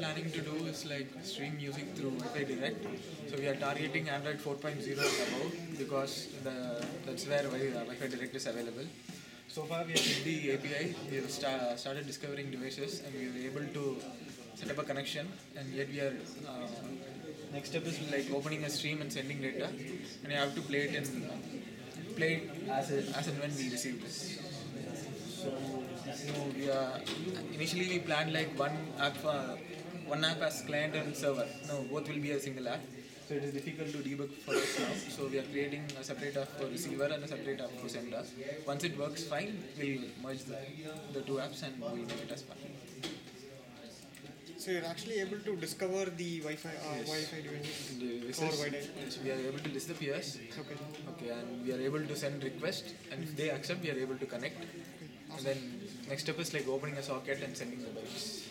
planning to do is like stream music through Wi-Fi Direct. So we are targeting Android 4.0 and above because the that's where uh, Wi-Fi Direct is available. So far we have hit the API. We have sta- started discovering devices and we were able to set up a connection. And yet we are uh, next step is like opening a stream and sending data, and you have to play it in play it as a, as and when we receive this. So know, we are initially we planned like one app uh, one app as client and server. No, both will be a single app. So it is difficult to debug for us now. So we are creating a separate app for receiver and a separate app for sender. Once it works fine, we'll merge the, the two apps and we'll make it as one. So you're actually able to discover the Wi-Fi uh, Wi-Fi devices. Or Wi-Fi. yes, we are able to list the peers. Okay. Okay, and we are able to send request, and if they accept, we are able to connect. And then next step is like opening a socket and sending the bytes.